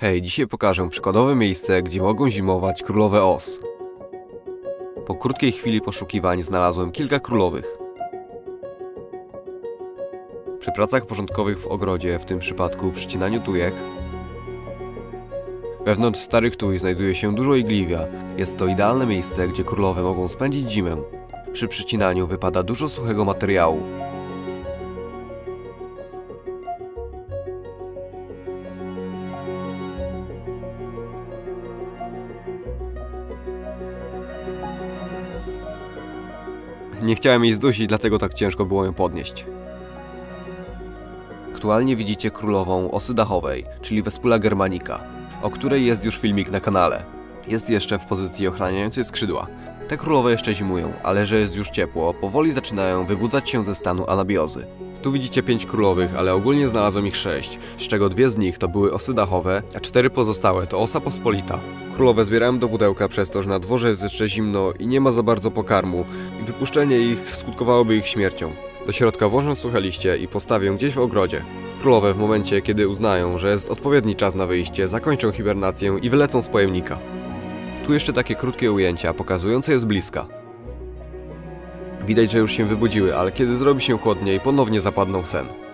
Hej, dzisiaj pokażę przykładowe miejsce, gdzie mogą zimować królowe os. Po krótkiej chwili poszukiwań znalazłem kilka królowych. Przy pracach porządkowych w ogrodzie, w tym przypadku przycinaniu tujek, wewnątrz starych tuj znajduje się dużo igliwia. Jest to idealne miejsce, gdzie królowe mogą spędzić zimę. Przy przycinaniu wypada dużo suchego materiału. Nie chciałem jej zdusić, dlatego tak ciężko było ją podnieść. Aktualnie widzicie królową osy dachowej, czyli Vespula germanica, o której jest już filmik na kanale. Jest jeszcze w pozycji ochraniającej skrzydła. Te królowe jeszcze zimują, ale że jest już ciepło, powoli zaczynają wybudzać się ze stanu anabiozy. Tu widzicie pięć królowych, ale ogólnie znalazłem ich sześć, z czego dwie z nich to były osy dachowe, a cztery pozostałe to osa pospolita. Królowe zbierałem do pudełka przez to, że na dworze jest jeszcze zimno i nie ma za bardzo pokarmu i wypuszczenie ich skutkowałoby ich śmiercią. Do środka włożę suche liście i postawię gdzieś w ogrodzie. Królowe w momencie, kiedy uznają, że jest odpowiedni czas na wyjście, zakończą hibernację i wylecą z pojemnika. Tu jeszcze takie krótkie ujęcia, pokazujące je z bliska. Widać, że już się wybudziły, ale kiedy zrobi się chłodniej, ponownie zapadną w sen.